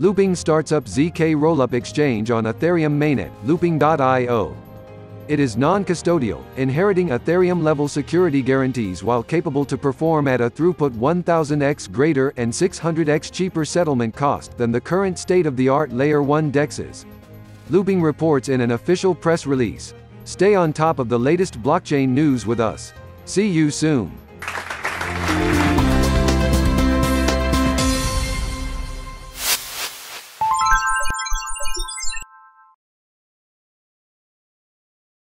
Loopring starts up ZK Rollup Exchange on Ethereum mainnet, Loopring.io. It is non-custodial, inheriting Ethereum-level security guarantees while capable to perform at a throughput 1000x greater and 600x cheaper settlement cost than the current state-of-the-art Layer 1 dexes. Loopring reports in an official press release. Stay on top of the latest blockchain news with us. See you soon.